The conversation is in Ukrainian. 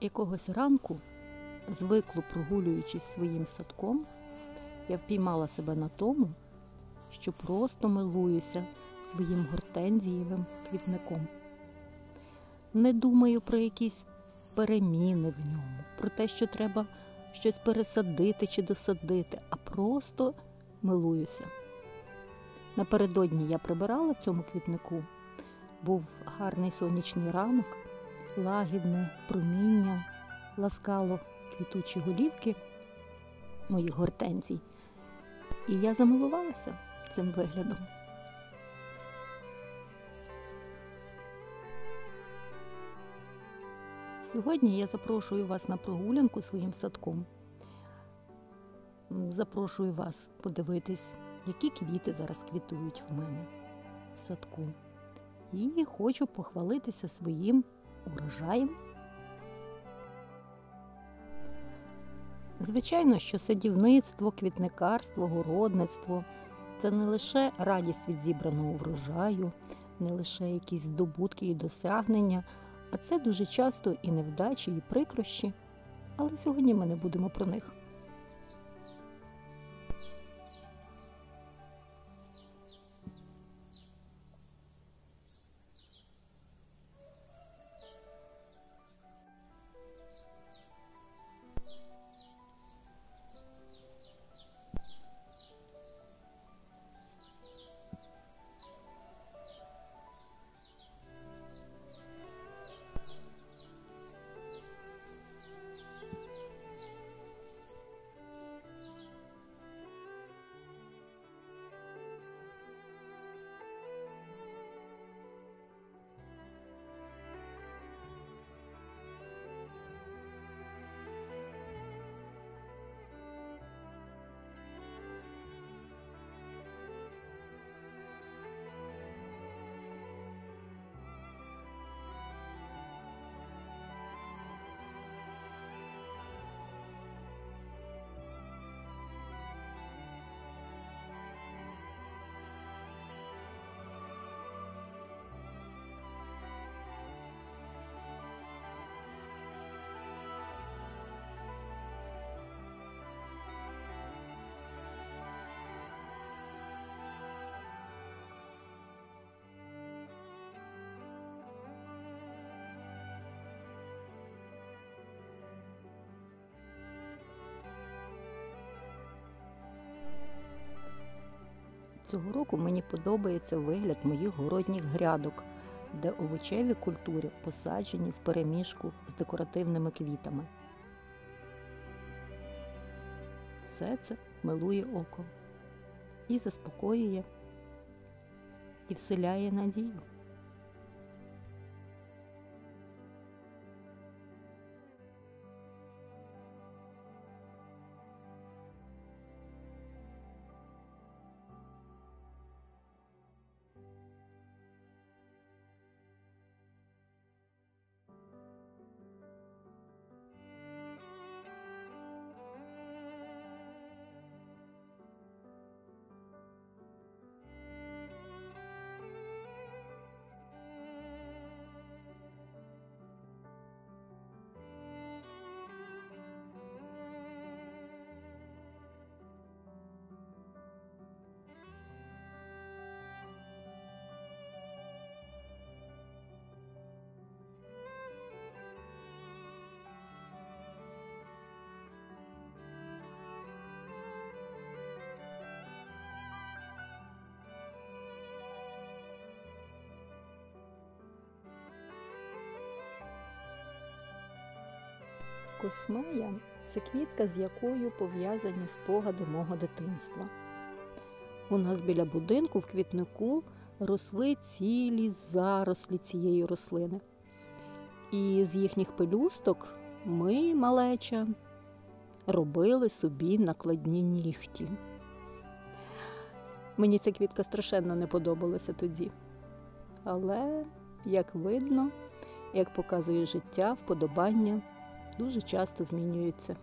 Якогось ранку, звикло прогулюючись своїм садком, я впіймала себе на тому, що просто милуюся своїм гортензієвим квітником. Не думаю про якісь переміни в ньому, про те, що треба щось пересадити чи досадити, а просто милуюся. Напередодні я прибирала в цьому квітнику, був гарний сонячний ранок, лагідне проміння ласкало квітучі голівки моїх гортензій. І я замилувалася цим виглядом. Сьогодні я запрошую вас на прогулянку своїм садком. Запрошую вас подивитись, які квіти зараз квітують в мене в садку. І хочу похвалитися своїм урожаєм. Звичайно, що садівництво, квітникарство, городництво це не лише радість від зібраного врожаю, не лише якісь здобутки і досягнення, а це дуже часто і невдачі, і прикрощі. Але сьогодні ми не будемо про них. Цього року мені подобається вигляд моїх городніх грядок, де овочеві культури посаджені в переміжку з декоративними квітами. Все це милує око і заспокоює, і вселяє надію. Космея це квітка, з якою пов'язані спогади мого дитинства. У нас біля будинку в квітнику росли цілі зарослі цієї рослини. І з їхніх пелюсток ми, малеча, робили собі накладні нігті. Мені ця квітка страшенно не подобалася тоді. Але, як видно, як показує життя, вподобання дуже часто змінюються.